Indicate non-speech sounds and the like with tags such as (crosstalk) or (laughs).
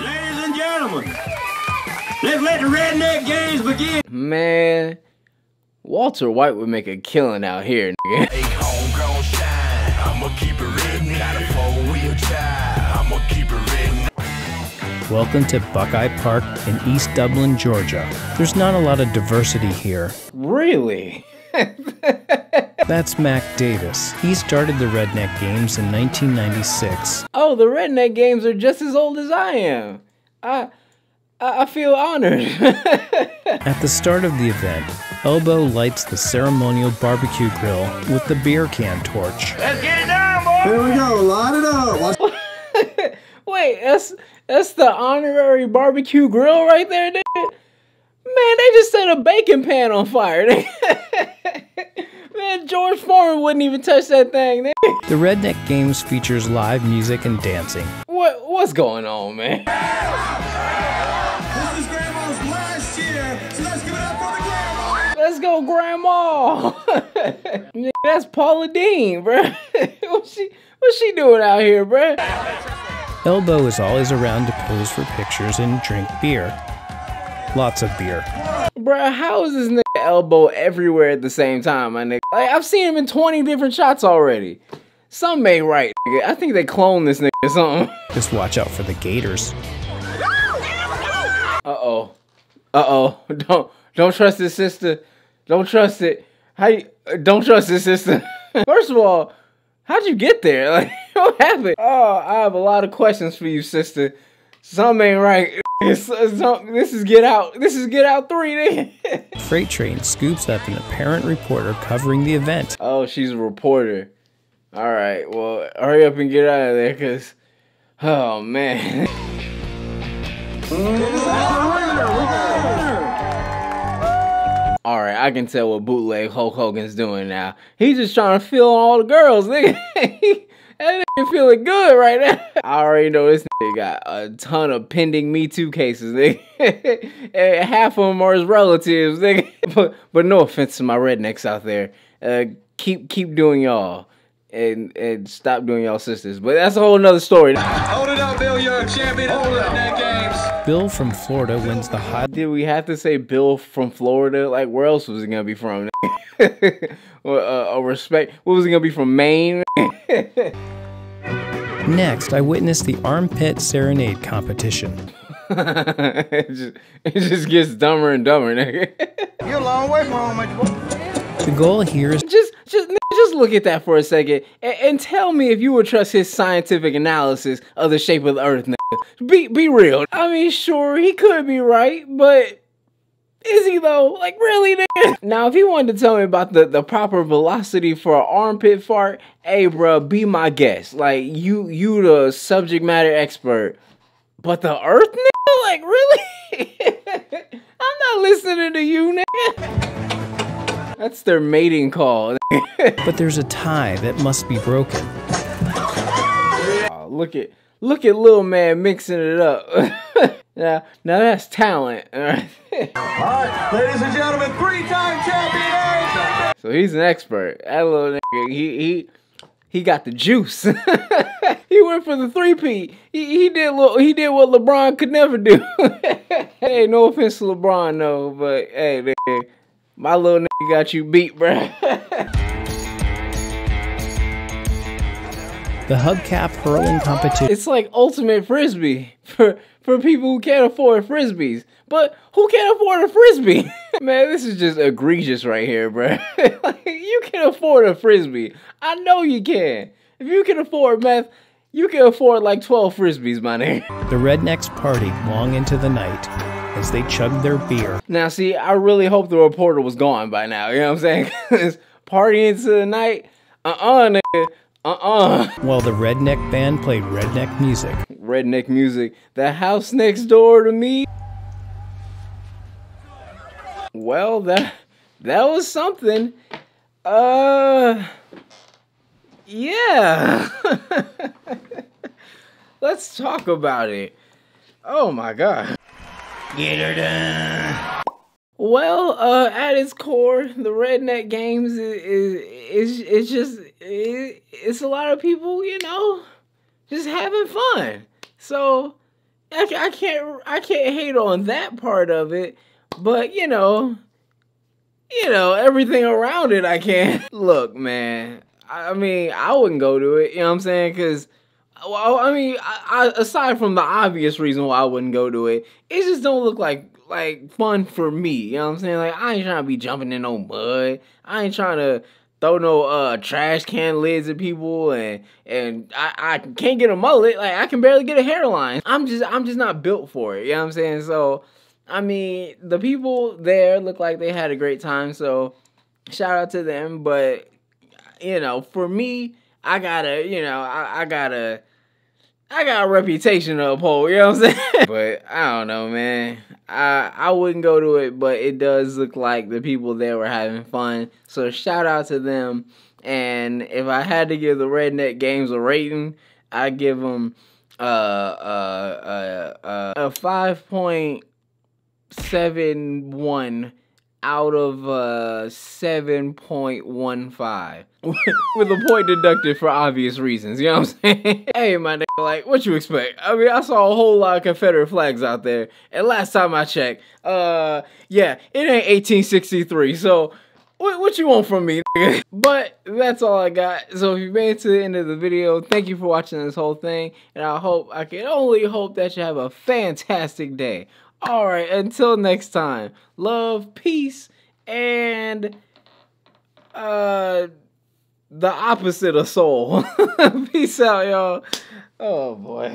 Ladies and gentlemen, let's let the redneck games begin. Man, Walter White would make a killing out here, nigga. A homegrown shine. I'ma keep it written. Got a four wheel drive. I'ma keep it written. Welcome to Buckeye Park in East Dublin, Georgia. There's not a lot of diversity here. Really? (laughs) That's Mac Davis. He started the Redneck Games in 1996. Oh, the redneck games are just as old as I am. I I I feel honored. (laughs) At the start of the event, Elbow lights the ceremonial barbecue grill with the beer can torch. Let's get it down, boy. Here we go. light it up. Watch (laughs) Wait, that's that's the honorary barbecue grill right there, nigga. Man, they just set a bacon pan on fire. (laughs) nigga. Man, George Foreman wouldn't even touch that thing. nigga. (laughs) The Redneck Games features live music and dancing. What what's going on, man? This is Grandma's last year, so let's give it up for the grandma. Let's go, Grandma. (laughs) Nigga, that's Paula Deen, bruh. (laughs) what's she what's she doing out here, bruh? Elbow is always around to pose for pictures and drink beer. Lots of beer. Bruh, how is this nigga elbow everywhere at the same time, my nigga? Like, I've seen him in 20 different shots already. Some ain't right, nigga. I think they cloned this nigga or something. (laughs) Just watch out for the gators. Uh-oh. Uh-oh. (laughs) Don't don't trust this sister. Don't trust it. How you, don't trust this sister. (laughs) First of all, how'd you get there? Like, what happened? Oh, I have a lot of questions for you, sister. Something ain't right. It's- it's some- this is Get Out. This is Get Out 3, nigga. (laughs) Freight train scoops up an apparent reporter covering the event. Oh, she's a reporter. All right, well, hurry up and get out of there, cause, oh man. All right, I can tell what bootleg Hulk Hogan's doing now. He's just trying to feel all the girls, nigga. (laughs) that nigga feeling good right now. (laughs) I already know this nigga got a ton of pending Me Too cases, nigga. (laughs) half of them are his relatives, (laughs) nigga. But, but no offense to my rednecks out there. Uh, keep keep doing y'all. And and stop doing y'all sisters. But that's a whole nother story. Hold it up, Bill. You're a champion the Redneck Games. Bill from Florida wins the hot Did we have to say Bill from Florida? Like, where else was it gonna be from? (laughs) well, uh, a respect. What was it gonna be from Maine? (laughs) Next, I witnessed the armpit serenade competition. (laughs) it, just, it just gets dumber and dumber, nigga. You're a long way from home, ain't you? The goal here is just, just, nigga, just look at that for a second and, and tell me if you would trust his scientific analysis of the shape of the Earth, nigga. Be, be real. I mean, sure, he could be right, but is he though? Like really, nigga? Now, if he wanted to tell me about the, the proper velocity for an armpit fart, hey, bro, be my guest. Like you, you the subject matter expert. But the Earth, nigga, like really? (laughs) I'm not listening to you, nigga. That's their mating call. (laughs) but there's a tie that must be broken. Oh, look at look at little man mixing it up. (laughs) now, now that's talent. All right. (laughs) All right, ladies and gentlemen, three-time champion. So he's an expert. That little nigga, he he he got the juice. he went for the three P. He he did little, he did what LeBron could never do. hey, no offense to LeBron, though, but hey, nigga, my little nigga got you beat, bruh. The hubcap hurling competition it's like ultimate frisbee for for people who can't afford frisbees. But who can't afford a frisbee? (laughs) Man, this is just egregious right here, bruh. (laughs) like, you can afford a frisbee. I know you can. If you can afford meth, you can afford like 12 frisbees, my nigga. The rednecks partied long into the night as they chugged their beer. Now, see, I really hope the reporter was gone by now. You know what I'm saying? (laughs) 'Cause party into the night, uh-uh, nigga, uh-uh. While the redneck band played redneck music. Redneck music. The house next door to me. Well, that that was something. Uh, yeah. (laughs) Let's talk about it. Oh my god. Get her done. Well, uh, at its core, the Redneck Games is is it's just it, it's a lot of people, you know, just having fun. So I, I can't I can't hate on that part of it, but you know, you know everything around it I can't (laughs) Look, man. I I mean, I wouldn't go to it. You know what I'm saying? Because. Well, I mean, I, I, aside from the obvious reason why I wouldn't go to it, it just don't look like like fun for me. You know what I'm saying? Like I ain't trying to be jumping in no mud. I ain't trying to throw no uh trash can lids at people and and I, I can't get a mullet. Like I can barely get a hairline. I'm just I'm just not built for it. You know what I'm saying? So I mean the people there look like they had a great time, so shout out to them. But you know, for me, I gotta, you know, I, I gotta I got a reputation to uphold, you know what I'm saying? (laughs) but I don't know, man. I I wouldn't go to it, but it does look like the people there were having fun. So shout out to them. And if I had to give the Redneck Games a rating, I give them uh uh uh, uh a five point seven one out of uh 7.15 (laughs) with a point deducted for obvious reasons you know what i'm saying? (laughs) Hey my nigga like what you expect? I mean i saw a whole lot of confederate flags out there and last time i checked uh yeah it ain't 1863 so what, what you want from me nigga? (laughs) but that's all i got. So if you made it to the end of the video thank you for watching this whole thing and i hope i can only hope that you have a fantastic day all right, until next time. Love, peace, and uh the opposite of soul. (laughs) peace out, y'all. Oh boy.